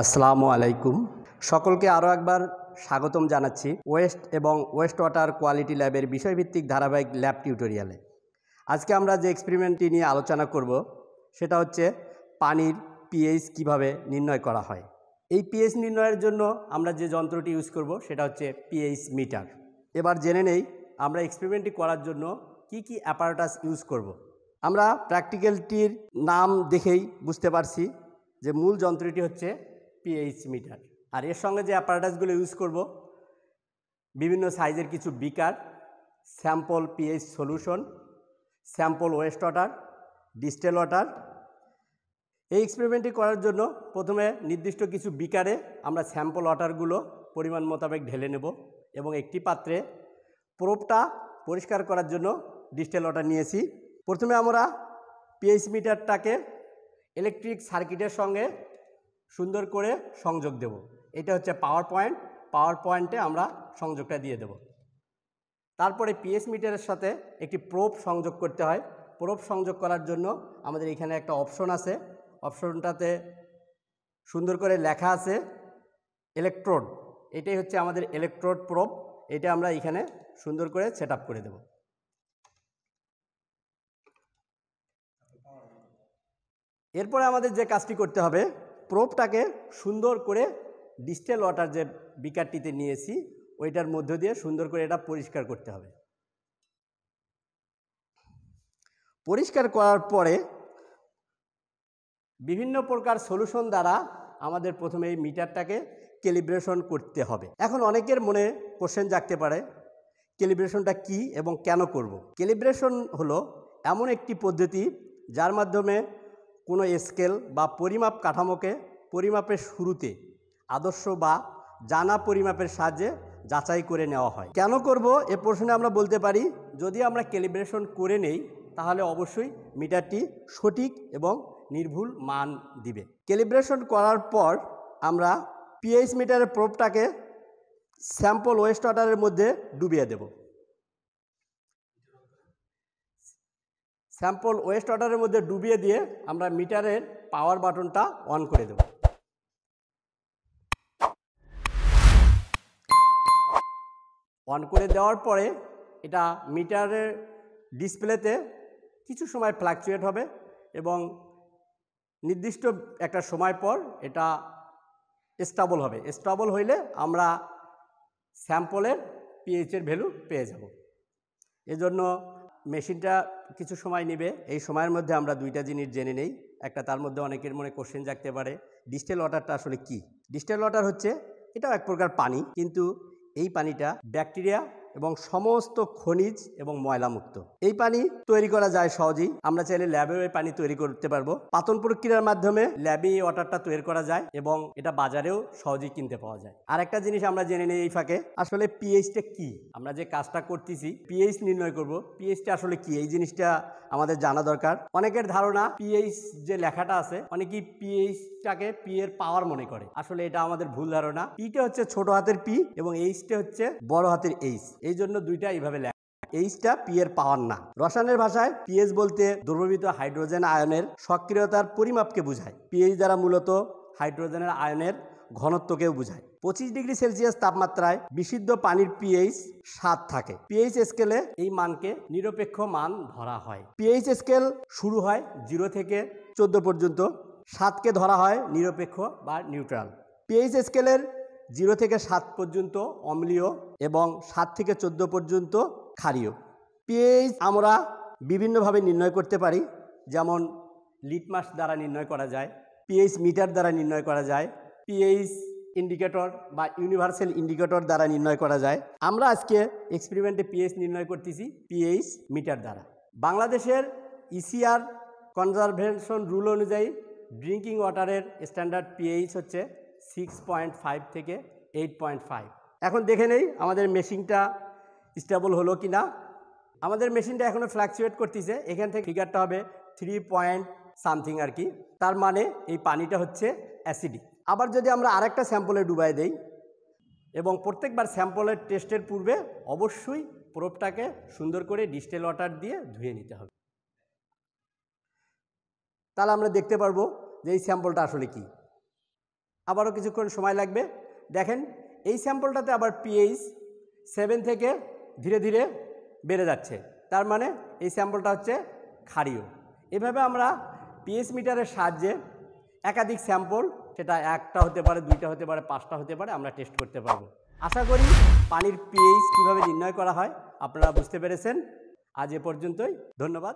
আসসালামু আলাইকুম। সকলকে আরও একবার স্বাগতম জানাচ্ছি ওয়েস্ট এবং ওয়েস্ট ওয়াটার কোয়ালিটি ল্যাবের বিষয়ভিত্তিক ধারাবাহিক ল্যাব টিউটোরিয়ালে। আজকে আমরা যে এক্সপেরিমেন্টটি নিয়ে আলোচনা করব, সেটা হচ্ছে পানির পিএইচ কীভাবে নির্ণয় করা হয়। এই পিএইচ নির্ণয়ের জন্য আমরা যে যন্ত্রটি ইউজ করব, সেটা হচ্ছে পিএইচ মিটার। এবার জেনে নেই আমরা এক্সপেরিমেন্টটি করার জন্য কি কি অ্যাপারেটাস ইউজ করব। আমরা প্র্যাকটিক্যালটির নাম দেখেই বুঝতে পারছি যে মূল যন্ত্রটি হচ্ছে পিএইচ মিটার আর এর সঙ্গে যে অ্যাপারেটাসগুলো ইউজ করব, বিভিন্ন সাইজের কিছু beaker sample pH solution sample waste water distilled water এই এক্সপেরিমেন্টটি করার জন্য প্রথমে নির্দিষ্ট কিছু বিকারে আমরা স্যাম্পল ওয়াটারগুলো পরিমাণ মোতাবেক ঢেলে নেব এবং একটি পাত্রে প্রোপটা পরিষ্কার করার জন্য ডিস্টেল ওয়াটার নিয়েছি। প্রথমে আমরা পিএইচ মিটারটাকে ইলেকট্রিক সার্কিটের সঙ্গে সুন্দর করে সংযোগ দেব। এটা হচ্ছে পাওয়ার পয়েন্ট পাওয়ার পয়েন্টে আমরা সংযোগটা দিয়ে দেব। তারপরে পিএস মিটারের সাথে একটি প্রোপ সংযোগ করতে হয়। প্রোপ সংযোগ করার জন্য আমাদের এখানে একটা অপশন আছে। অপশনটাতে সুন্দর করে লেখা আছে ইলেকট্রোড এটাই হচ্ছে আমাদের ইলেকট্রোড প্রোপ এটা আমরা এখানে সুন্দর করে সেট করে দেব। এরপরে আমাদের যে কাজটি করতে হবে প্রোপটাকে সুন্দর করে ডিস্টেল ওয়াটার যে বিকারটিতে নিয়েছি, ওইটার মধ্য দিয়ে সুন্দর করে এটা পরিষ্কার করতে হবে পরিষ্কার করার পরে বিভিন্ন প্রকার সলিউশন দ্বারা আমাদের প্রথমে এই মিটারটাকে ক্যালিব্রেশন করতে হবে এখন অনেকের মনে কোশ্চেন জাগতে পারে ক্যালিব্রেশনটা কি এবং কেন করব। ক্যালিব্রেশন হলো এমন একটি পদ্ধতি যার মাধ্যমে কোনো স্কেল বা পরিমাপ কাঠামোকে পরিমাপের শুরুতে আদর্শ বা জানা পরিমাপের সাহায্যে যাচাই করে নেওয়া হয়। কেন করব? এ প্রশ্নে আমরা বলতে পারি, যদি আমরা ক্যালিব্রেশন করে নেই, তাহলে অবশ্যই মিটারটি সঠিক এবং নির্ভুল মান দিবে। ক্যালিব্রেশন করার পর আমরা পিএইচ মিটারের প্রোপটাকে স্যাম্পল ওয়েস্ট ওয়াটারের মধ্যে ডুবিয়ে দেব। স্যাম্পল ওয়েস্ট ওয়াটারের মধ্যে ডুবিয়ে দিয়ে আমরা মিটারের পাওয়ার বাটনটা অন করে দেব। অন করে দেওয়ার পরে এটা মিটারের ডিসপ্লেতে কিছু সময় ফ্লাকচুয়েট হবে এবং নির্দিষ্ট একটা সময় পর এটা স্টাবল হবে। স্টাবল হইলে আমরা স্যাম্পলের পিএইচের ভ্যালু পেয়ে যাব। এজন্য মেশিনটা কিছু সময় নেবে। এই সময়ের মধ্যে আমরা দুইটা জিনিস জেনে নেই। একটা তার মধ্যে অনেকের মনে কোশ্চেন জাগতে পারে ডিস্টেল ওয়াটারটা আসলে কি? ডিস্টেল ওয়াটার হচ্ছে, এটাও এক প্রকার পানি, কিন্তু এই পানিটা ব্যাকটেরিয়া এবং সমস্ত খনিজ এবং ময়লামুক্ত। এই পানি তৈরি করা যায় সহজেই। আমরা চাইলে ল্যাবেও পানি তৈরি করতে পারব। পাতন প্রক্রিয়ার মাধ্যমে ল্যাবে এই ওয়াটারটা তৈরি করা যায় এবং এটা বাজারেও সহজেই কিনতে পাওয়া যায়। আর একটা জিনিস আমরা জেনে নিই এই ফাঁকে, আসলে পিএইচটা কি? আমরা যে কাজটা করতেছি পিএইচ নির্ণয় করব। পিএইচটা আসলে কি? এই জিনিসটা আমাদের জানা দরকার। অনেকের ধারণা পিএইচ যে লেখাটা আছে, অনেকেই পিএইচটাকে পি এর পাওয়ার মনে করে। আসলে এটা আমাদের ভুল ধারণা। পিটা হচ্ছে ছোট হাতের পি এবং এইচটা হচ্ছে বড় হাতের এইচ। এই জন্য দুইটা এইভাবে লেখা। এইচটা পি এর পাওয়ার না। রসায়নের ভাষায় পিএইচ বলতে দ্রবীভূত হাইড্রোজেন আয়নের সক্রিয়তার পরিমাপকে বোঝায়। পিএইচ দ্বারা মূলত হাইড্রোজেনের আয়নের ঘনত্বকেও বোঝায়। পঁচিশ ডিগ্রি সেলসিয়াস তাপমাত্রায় বিশুদ্ধ পানির পিএইচ সাত থাকে। পিএইচ স্কেলে এই মানকে নিরপেক্ষ মান ধরা হয়। পিএইচ স্কেল শুরু হয় জিরো থেকে চোদ্দ পর্যন্ত। সাতকে ধরা হয় নিরপেক্ষ বা নিউট্রাল পিএইচ স্কেলের জিরো থেকে সাত পর্যন্ত অম্লীয় এবং সাত থেকে চোদ্দ পর্যন্ত ক্ষারীয়। পিএইচ আমরা বিভিন্নভাবে নির্ণয় করতে পারি, যেমন লিটমাস দ্বারা নির্ণয় করা যায় পিএইচ মিটার দ্বারা নির্ণয় করা যায় পিএইচ ইন্ডিকেটর বা ইউনিভার্সাল ইন্ডিকেটর দ্বারা নির্ণয় করা যায়। আমরা আজকে এক্সপেরিমেন্টে পিএইচ নির্ণয় করতেছি পিএইচ মিটার দ্বারা। বাংলাদেশের ইসিআর কনজারভেশন রুল অনুযায়ী ড্রিঙ্কিং ওয়াটারের স্ট্যান্ডার্ড পিএইচ হচ্ছে সিক্স পয়েন্ট ফাইভ থেকে এইট পয়েন্ট ফাইভ এখন দেখে নেই আমাদের মেশিনটা স্টেবল হলো কি না। আমাদের মেশিনটা এখনও ফ্ল্যাকচুয়েট করতেছে, এখান থেকে ফিগারটা হবে থ্রি পয়েন্ট সামথিং আর কি। তার মানে এই পানিটা হচ্ছে অ্যাসিডিক আবার যদি আমরা আরেকটা স্যাম্পলে ডুবাই দেই, এবং প্রত্যেকবার স্যাম্পলের টেস্টের পূর্বে অবশ্যই প্রোপটাকে সুন্দর করে ডিস্টেল ওয়াটার দিয়ে ধুয়ে নিতে হবে। তাহলে আমরা দেখতে পারব যে এই স্যাম্পলটা আসলে কি। আবারও কিছুক্ষণ সময় লাগবে। দেখেন, এই স্যাম্পলটাতে আবার পিএইচ সেভেন থেকে ধীরে ধীরে বেড়ে যাচ্ছে। তার মানে এই স্যাম্পলটা হচ্ছে ক্ষারীয়। এভাবে আমরা পিএইচ মিটারের সাহায্যে একাধিক স্যাম্পল, সেটা একটা হতে পারে, দুইটা হতে পারে, পাঁচটা হতে পারে, আমরা টেস্ট করতে পারব। আশা করি পানির পিএইচ কীভাবে নির্ণয় করা হয়, আপনারা বুঝতে পেরেছেন। আজ এ পর্যন্তই, ধন্যবাদ।